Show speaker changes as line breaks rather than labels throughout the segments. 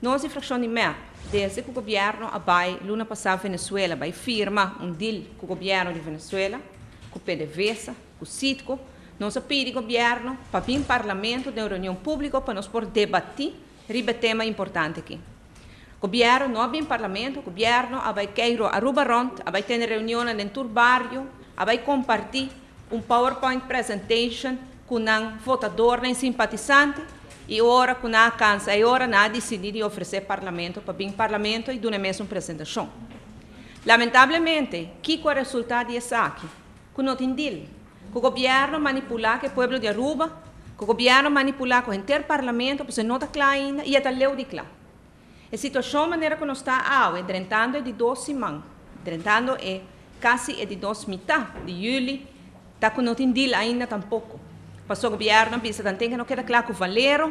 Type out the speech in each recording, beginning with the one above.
Nós, fração de MEP, desde que o governo vai, luna passada, Venezuela, vai firma um deal com o governo de Venezuela, com o PDVSA, com o CITCO, nós pedimos ao governo para vir ao parlamento da reunião pública para nós poder debater sobre tema importante aqui. O governo não vem parlamento, o governo vai querer a Rubaront, vai ter reunião em todo barrio, vai compartilhar um PowerPoint presentation com um votador, um simpatizante, e ora com a cansa, e ora na decidir oferecer parlamento para vir parlamento e dar mesmo apresentação. Lamentavelmente, que é o resultado disso aqui? Que não tem deal. Que o governo manipular o povo de Aruba, que o governo manipular o inteiro parlamento, porque não está claro ainda, e está leu de claro. A situação maneira que nós está ah, é drentando de duas semanas, drentando é quase é de duas metade de julho, está com não tem deal ainda tampouco. Passou o governo, pensa que não queda claro que o Valero,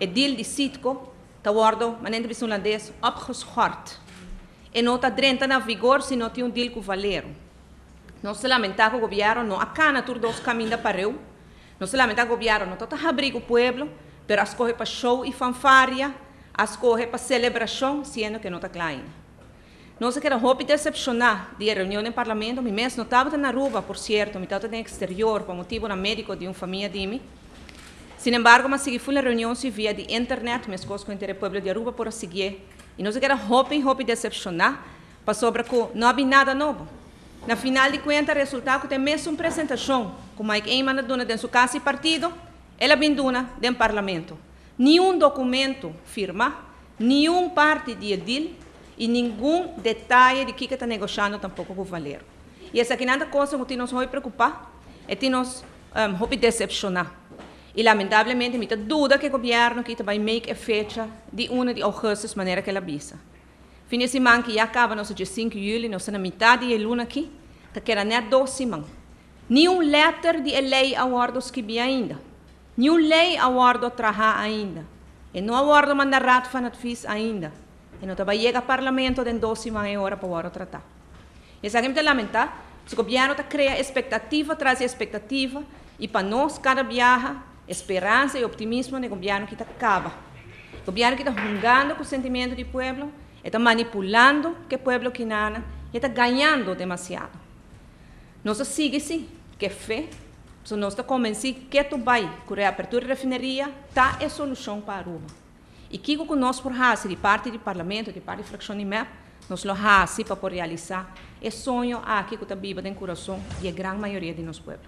deal de Citco, está guardo, maneira de holandês, opgeschort. E não está drenta na vigor se não tem um deal com o Valero. Não se lamenta que o governo não acana tudo dos caminhos para eu. Não se lamenta que o governo não está abrindo o povo, mas as corre para show e fanfaria, as corre para celebração, sendo que não está claro ainda. Nós queremos roupa decepcionar de reunião em parlamento, me mesmo não estava na rua, por certo, me estava no exterior, por motivo na médico de uma família de mim. Sin embargo, mas segui fui na reunião se via de internet, mas coisas com o povo de Aruba por seguir. E nós queremos roupa e roupa decepcionar, para sobre que não havia nada novo. Na final de contas, o resultado tem mesmo uma apresentação, com Mike Eyman dona de sua casa e partido, ela vem dona do parlamento. Nenhum documento firma, nenhum parte de deal e nenhum detalhe de que está negociando tampouco com o Valero. E essa aqui nada coisa que nos vai preocupar, é que nos um, vai decepcionar. E lamentavelmente, muita dúvida que o governo que vai make a fecha de 1 de agosto, de maneira que ela visa. Fim de semana que já acaba, nosso dia 5 de julho, nós na metade de luna aqui, tá querendo nem duas semanas. Nenhum letter de lei awardo escrevi ainda. Nenhum lei awardo trabalhar ainda. E não awardo mandar rato para ainda. E não vai chegar ao parlamento em duas semanas hora para tratar. E isso aqui é lamentar. O governo criando expectativa, traz expectativa, e para nós, cada viagem, esperança e optimismo no governo que acaba. O governo que está jogando com o sentimento do povo, está manipulando o povo que nada e está ganhando demasiado. Nós seguimos sim, que fé, nós estamos convencidos que tu vai, com a abertura da refineria, está a solução para a Aruba. E que com nós por raça, de parte do parlamento, de parte de MEP, nós lo para realizar esse sonho aqui que está vivo no coração da grande maioria de nosso povo.